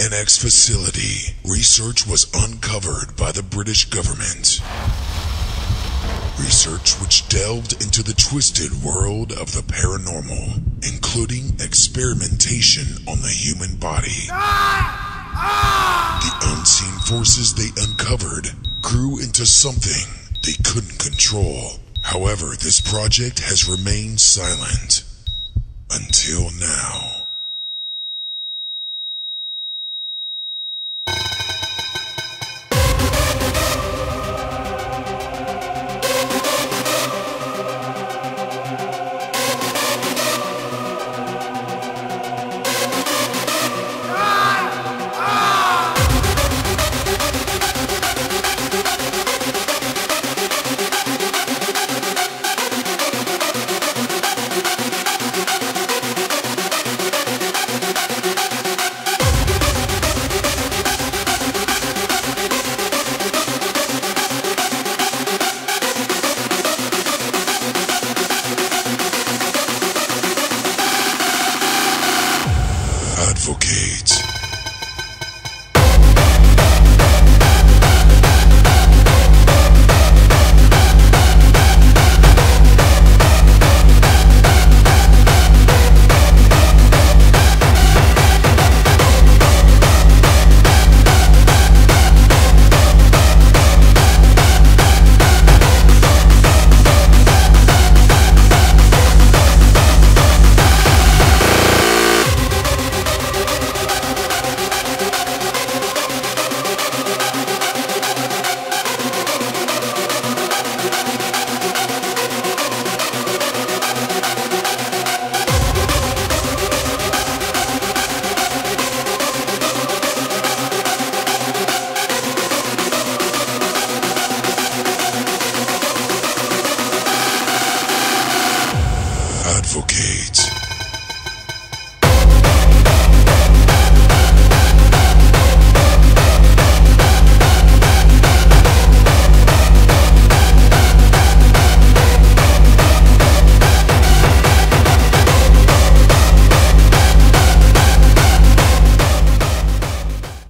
Annexe facility, research was uncovered by the British government. Research which delved into the twisted world of the paranormal, including experimentation on the human body. The unseen forces they uncovered grew into something they couldn't control. However, this project has remained silent until now. Advocate. decades